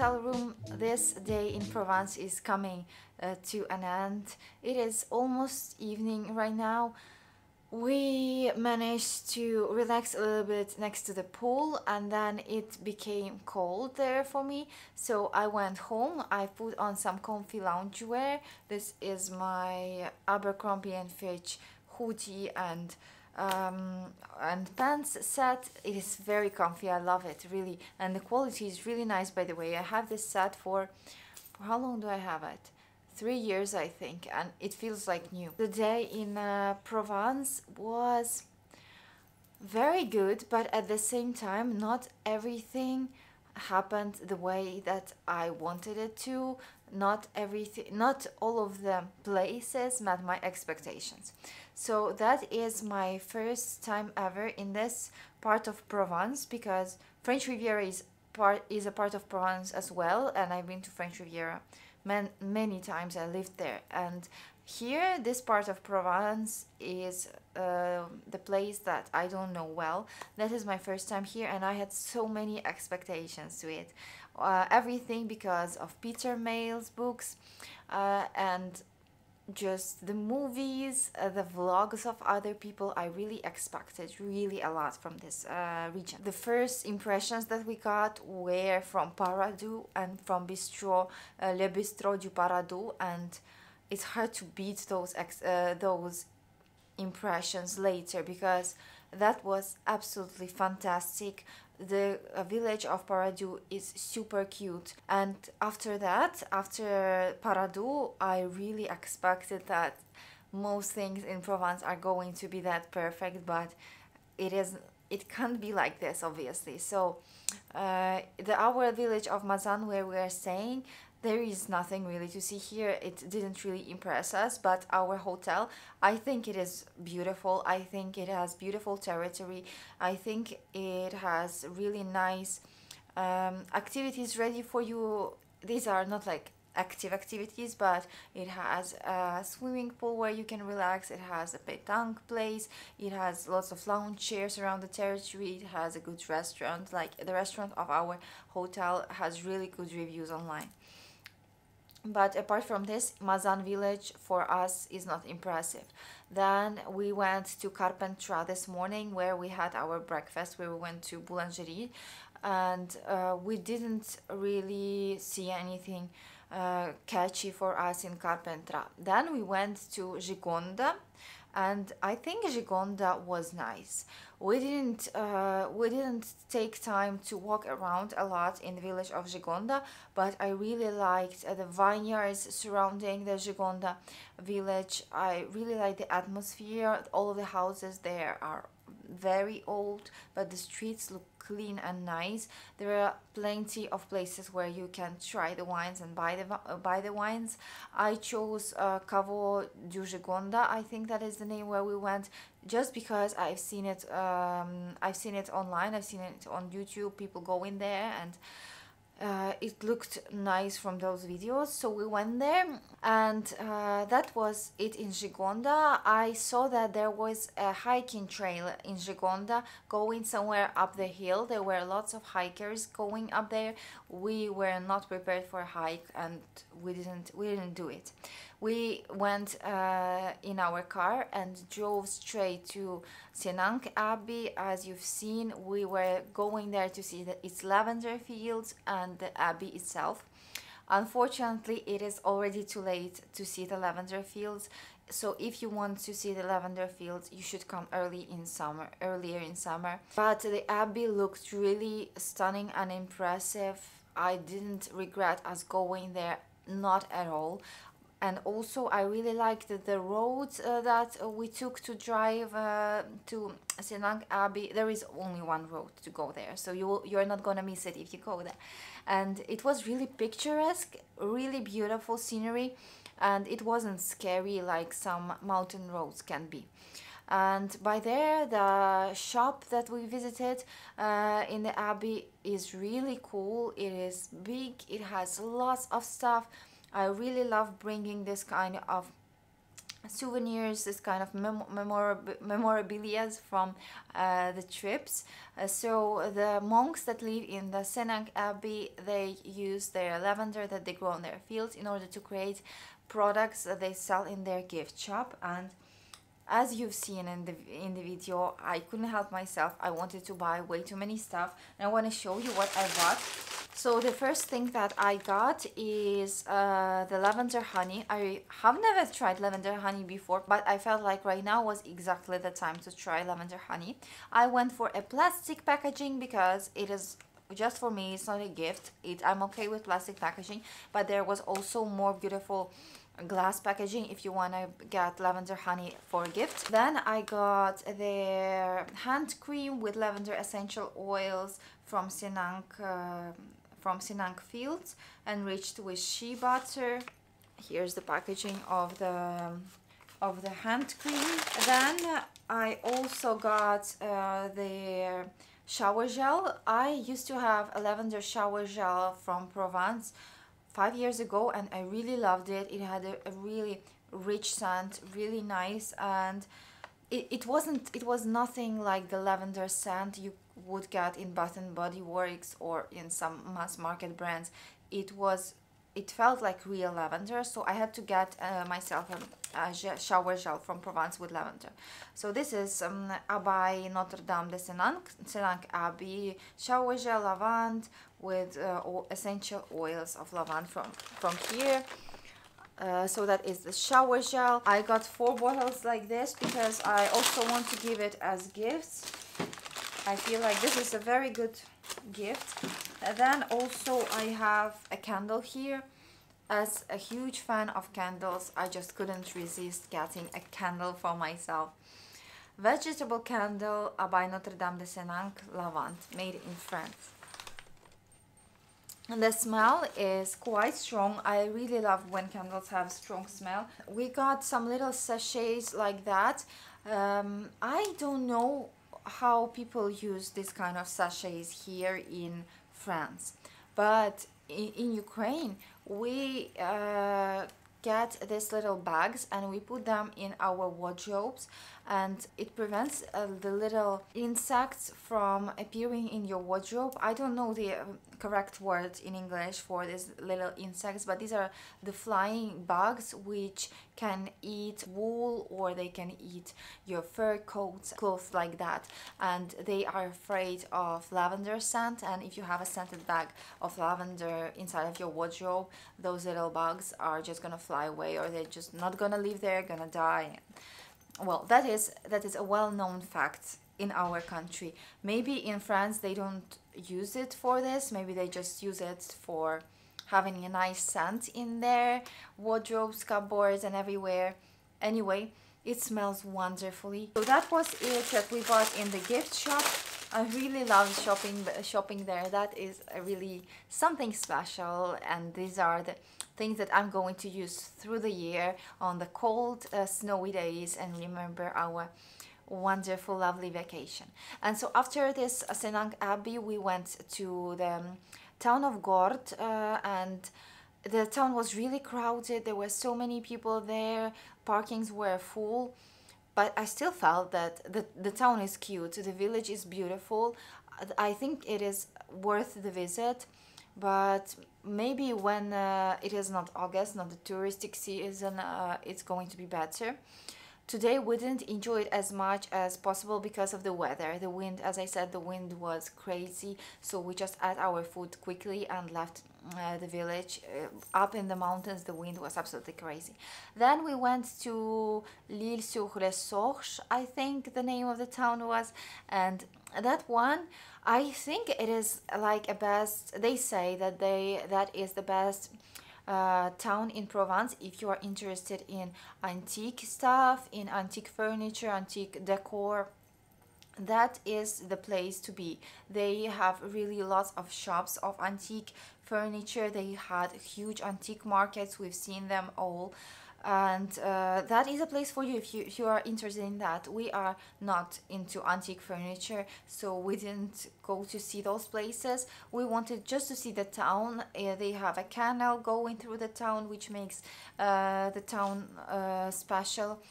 hotel room. This day in Provence is coming uh, to an end. It is almost evening right now. We managed to relax a little bit next to the pool and then it became cold there for me. So I went home. I put on some comfy loungewear. This is my Abercrombie and Fitch hoodie and um, and pants set it is very comfy. I love it really. And the quality is really nice by the way. I have this set for for how long do I have it? Three years I think and it feels like new. The day in uh, Provence was very good but at the same time not everything happened the way that I wanted it to not everything not all of the places met my expectations. So that is my first time ever in this part of Provence because French Riviera is part is a part of Provence as well and I've been to French Riviera man, many times I lived there. And here this part of Provence is uh, the place that I don't know well. That is my first time here and I had so many expectations to it uh, everything because of Peter Mayle's books uh, and just the movies, uh, the vlogs of other people, I really expected really a lot from this uh, region. The first impressions that we got were from Paradou and from Bistro, uh, Le Bistro du Paradou and it's hard to beat those uh, those impressions later because that was absolutely fantastic the uh, village of Paradou is super cute. And after that after Paradou I really expected that most things in Provence are going to be that perfect but it is it can't be like this obviously. So uh, the our village of Mazan where we are staying there is nothing really to see here. It didn't really impress us but our hotel i think it is beautiful. I think it has beautiful territory. I think it has really nice um, activities ready for you. These are not like active activities but it has a swimming pool where you can relax. It has a pétanque place. It has lots of lounge chairs around the territory. It has a good restaurant. Like the restaurant of our hotel has really good reviews online but apart from this Mazan village for us is not impressive. Then we went to Carpentras this morning where we had our breakfast where we went to boulangerie. And uh, we didn't really see anything uh, catchy for us in Carpentras. Then we went to Gigonda and I think Gigonda was nice. We didn't uh, we didn't take time to walk around a lot in the village of Gigonda, but I really liked uh, the vineyards surrounding the Gigonda village. I really like the atmosphere. All of the houses there are very old, but the streets look clean and nice. There are plenty of places where you can try the wines and buy the uh, buy the wines. I chose uh, Caveau du Gigonda. I think that is the name where we went, just because I've seen it. Um, I've seen it online. I've seen it on YouTube. People go in there and uh, it looked nice from those videos so we went there and uh, that was it in Gigonda I saw that there was a hiking trail in Gigonda going somewhere up the hill. There were lots of hikers going up there. We were not prepared for a hike and we didn't we didn't do it we went uh, in our car and drove straight to Senanque Abbey. As you've seen, we were going there to see the, its lavender fields and the abbey itself. Unfortunately, it is already too late to see the lavender fields. So if you want to see the lavender fields, you should come early in summer, earlier in summer. But the abbey looked really stunning and impressive. I didn't regret us going there not at all and also I really liked the roads uh, that uh, we took to drive uh, to Senanque Abbey. There is only one road to go there, so you you're not gonna miss it if you go there. And it was really picturesque, really beautiful scenery, and it wasn't scary like some mountain roads can be. And by there, the shop that we visited uh, in the Abbey is really cool. It is big, it has lots of stuff I really love bringing this kind of souvenirs, this kind of mem- memorab- memorabilia from uh, the trips. Uh, so the monks that live in the Senanque Abbey, they use their lavender that they grow in their fields in order to create products that they sell in their gift shop and as you've seen in the in the video I couldn't help myself. I wanted to buy way too many stuff and I want to show you what I bought. So the first thing that I got is uh, the lavender honey. I have never tried lavender honey before but I felt like right now was exactly the time to try lavender honey. I went for a plastic packaging because it is just for me it's not a gift. It I'm okay with plastic packaging but there was also more beautiful glass packaging if you want to get lavender honey for gift. Then I got their hand cream with lavender essential oils from Senanque, uh, from Senanque Fields enriched with shea butter. Here's the packaging of the of the hand cream. Then I also got uh, the shower gel. I used to have a lavender shower gel from Provence five years ago and I really loved it. It had a, a really rich scent, really nice and it, it wasn't it was nothing like the lavender scent you would get in Bath and Body Works or in some mass market brands. It was it felt like real lavender so I had to get uh, myself a, shower gel from Provence with lavender. So this is um, Abbaye Notre Dame de Senanque Abbey shower gel lavande with uh, essential oils of lavande from, from here. Uh, so that is the shower gel. I got four bottles like this because I also want to give it as gifts. I feel like this is a very good gift. And then also I have a candle here. As a huge fan of candles, I just couldn't resist getting a candle for myself. Vegetable candle by Notre Dame de Senanque Lavande, made in France. And the smell is quite strong. I really love when candles have strong smell. We got some little sachets like that. Um, I don't know how people use this kind of sachets here in France, but in, in Ukraine we uh, get these little bags and we put them in our wardrobes and it prevents uh, the little insects from appearing in your wardrobe. I don't know the uh, correct word in English for these little insects, but these are the flying bugs which can eat wool or they can eat your fur coats, clothes like that. And they are afraid of lavender scent. And if you have a scented bag of lavender inside of your wardrobe, those little bugs are just gonna fly away or they're just not gonna live there, gonna die well that is that is a well-known fact in our country. Maybe in france they don't use it for this. Maybe they just use it for having a nice scent in their wardrobes cupboards and everywhere. Anyway it smells wonderfully. So that was it that we bought in the gift shop. I really love shopping shopping there. That is really something special and these are the things that I'm going to use through the year on the cold, uh, snowy days and remember our wonderful, lovely vacation. And so after this Senang Abbey, we went to the um, town of Gordes uh, and the town was really crowded. There were so many people there. Parkings were full. But I still felt that the, the town is cute. The village is beautiful. I think it is worth the visit but maybe when uh, it is not August, not the touristic season, uh, it's going to be better. Today we didn't enjoy it as much as possible because of the weather. The wind, as I said, the wind was crazy, so we just ate our food quickly and left uh, the village. Uh, up in the mountains, the wind was absolutely crazy. Then we went to L'Isle-sur-les-Sorches, I think the name of the town was, and that one I think it is like a best. They say that they that is the best uh, town in Provence if you are interested in antique stuff, in antique furniture, antique decor. That is the place to be. They have really lots of shops of antique furniture. They had huge antique markets. We've seen them all. And uh, that is a place for you if you if you are interested in that. We are not into antique furniture so we didn't go to see those places. We wanted just to see the town. Uh, they have a canal going through the town which makes uh, the town uh, special.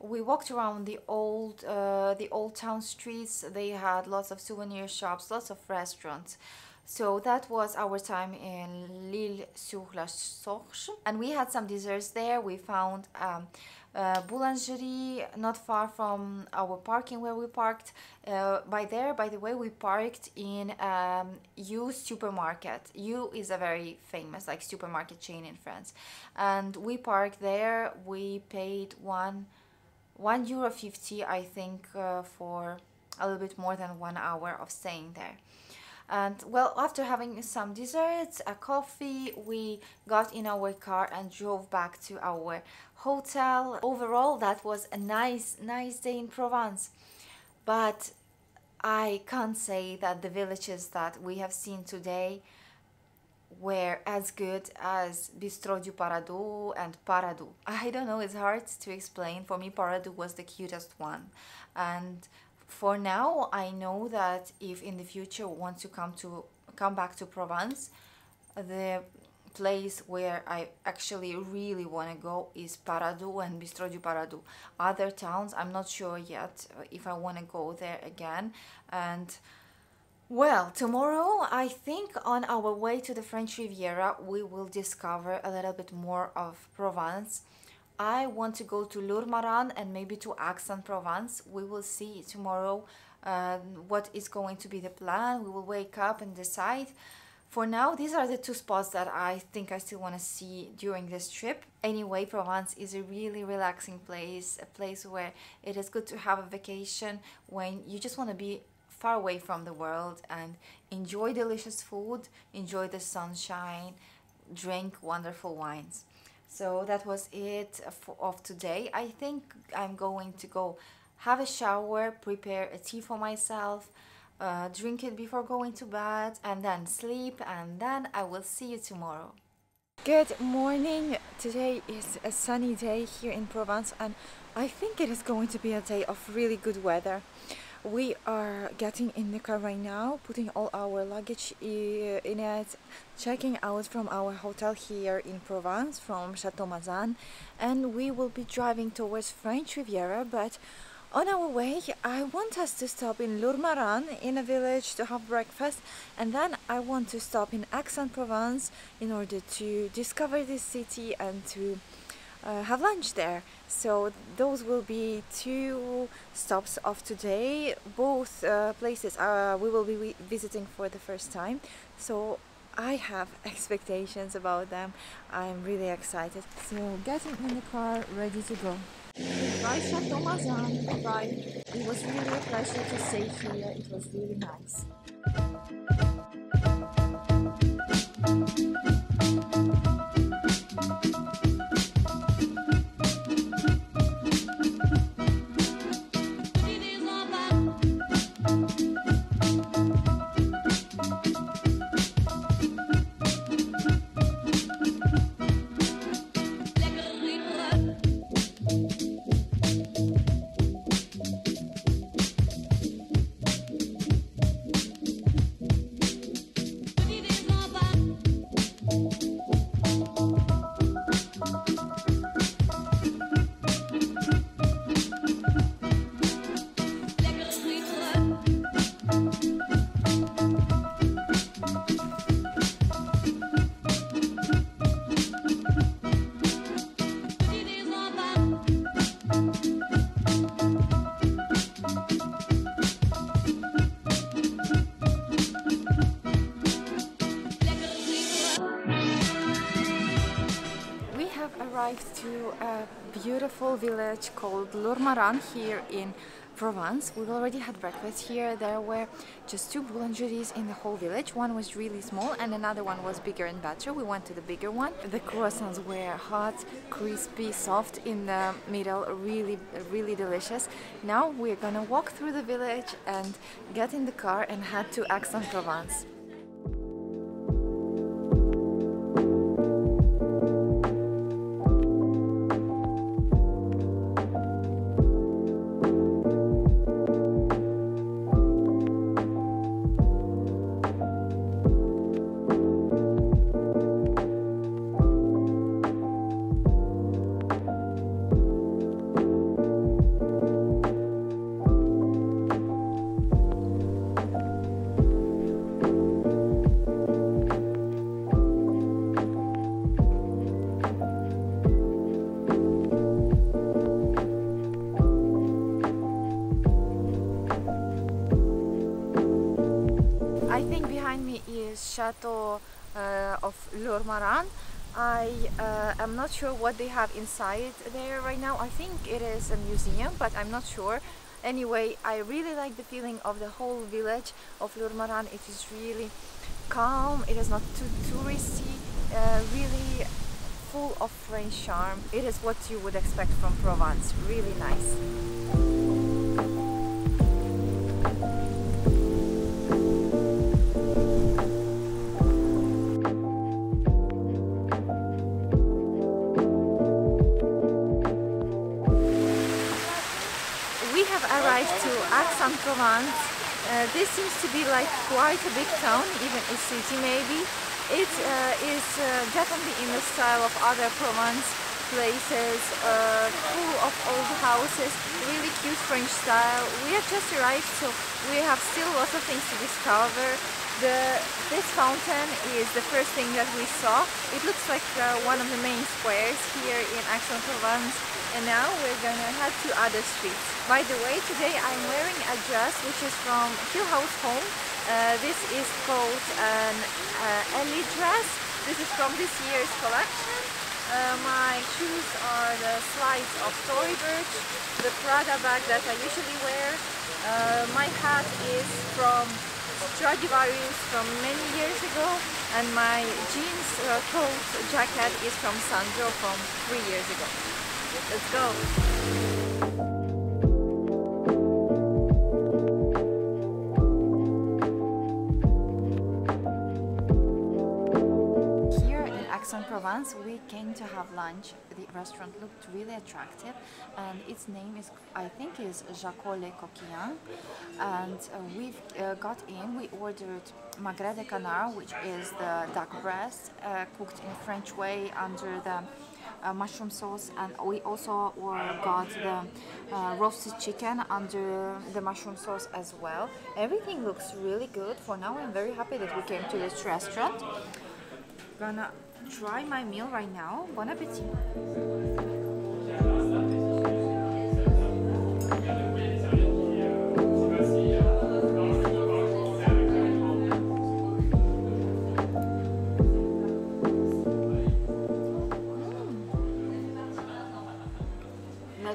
We walked around the old uh, the old town streets. They had lots of souvenir shops lots of restaurants so that was our time in L'Isle-sur-la-Sorgue. And we had some desserts there. We found um, uh, boulangerie not far from our parking where we parked. Uh, by there, by the way, we parked in um, U supermarket. U is a very famous like supermarket chain in France. And we parked there. We paid one, one euro fifty, I think, uh, for a little bit more than one hour of staying there and well after having some desserts a coffee we got in our car and drove back to our hotel overall that was a nice nice day in provence but i can't say that the villages that we have seen today were as good as Bistro du Paradou and Paradou. I don't know, it's hard to explain. For me, Paradou was the cutest one. And for now I know that if in the future want to come to come back to Provence the place where I actually really want to go is Paradou and Bistro du Paradou. Other towns, I'm not sure yet uh, if I want to go there again. And well, tomorrow I think on our way to the French Riviera we will discover a little bit more of Provence. I want to go to Lourmarin and maybe to Aix-en-Provence. We will see tomorrow uh, what is going to be the plan. We will wake up and decide. For now, these are the two spots that I think I still want to see during this trip. Anyway, Provence is a really relaxing place, a place where it is good to have a vacation when you just want to be far away from the world and enjoy delicious food, enjoy the sunshine, drink wonderful wines. So that was it for, of today. I think I'm going to go have a shower, prepare a tea for myself, uh, drink it before going to bed, and then sleep, and then I will see you tomorrow. Good morning. Today is a sunny day here in Provence, and I think it is going to be a day of really good weather we are getting in the car right now putting all our luggage eh, in it checking out from our hotel here in Provence from Chateau Mazan and we will be driving towards French Riviera but on our way I want us to stop in Lourmarin in a village to have breakfast and then I want to stop in Aix-en-Provence in order to discover this city and to uh, have lunch there. So those will be two stops of today. Both uh, places uh, we will be visiting for the first time. So I have expectations about them. I'm really excited. So getting in the car, ready to go. Bye Chateau Mazan. Bye. It was really a pleasure to stay here. It was really nice. Arrived to a beautiful village called Lourmarin here in Provence. We already had breakfast here. There were just two boulangeries in the whole village. One was really small and another one was bigger and better. We went to the bigger one. The croissants were hot, crispy, soft in the middle, really, really delicious. Now we're gonna walk through the village and get in the car and head to Aix-en-Provence. Chateau uh, of Lourmarin. I uh, am not sure what they have inside there right now. I think it is a museum, but I'm not sure. Anyway, I really like the feeling of the whole village of Lourmarin. It is really calm, it is not too touristy, uh, really full of French charm. It is what you would expect from Provence. Really nice. To Aix-en-Provence. Uh, this seems to be like quite a big town, even a city maybe. It uh, is uh, definitely in the style of other Provence places, uh, full of old houses, really cute French style. We have just arrived, so we have still lots of things to discover. The, this fountain is the first thing that we saw. It looks like uh, one of the main squares here in Aix-en-Provence and now we're gonna head to other streets. By the way, today I'm wearing a dress which is from Hill House Home. Uh, this is called an uh, Ellie dress. This is from this year's collection. Uh, my shoes are the slides of Tory Burch, the Prada bag that I usually wear. Uh, my hat is from Stradivarius from many years ago and my jeans uh, coat jacket is from Sandro from three years ago. Let's go. Here in Aix-en-Provence we came to have lunch. The restaurant looked really attractive and its name is I think is Jacques Le Coquillon and uh, we uh, got in, we ordered magret de canard which is the duck breast uh, cooked in French way under the uh, mushroom sauce and we also got the uh, roasted chicken under the mushroom sauce as well. Everything looks really good. For now I'm very happy that we came to this restaurant. Gonna try my meal right now. Bon appetit!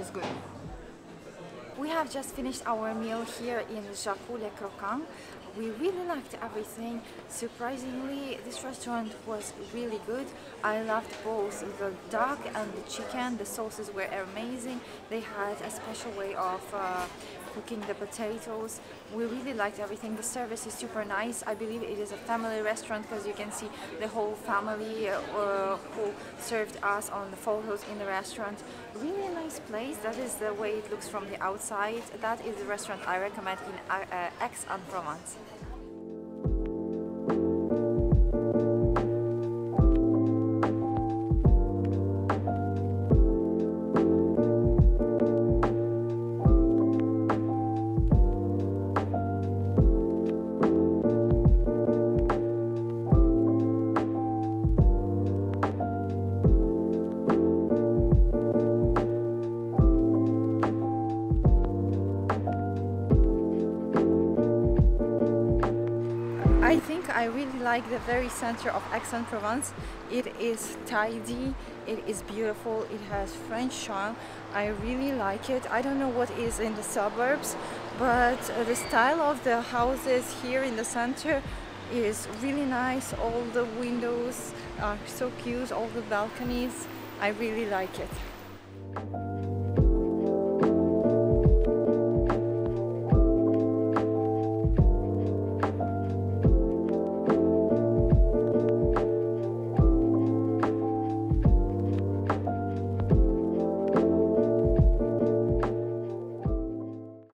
Is good. We have just finished our meal here in Jacquou Le Croquant. We really liked everything. Surprisingly, this restaurant was really good. I loved both the duck and the chicken. The sauces were amazing. They had a special way of uh, cooking the potatoes. We really liked everything. The service is super nice. I believe it is a family restaurant because you can see the whole family uh, who served us on the photos in the restaurant. Really nice place. That is the way it looks from the outside. That is the restaurant I recommend in uh, uh, Aix-en-Provence. I the very center of Aix-en-Provence. It is tidy, it is beautiful, it has French charm. I really like it. I don't know what is in the suburbs, but uh, the style of the houses here in the center is really nice. All the windows are so cute, all the balconies. I really like it.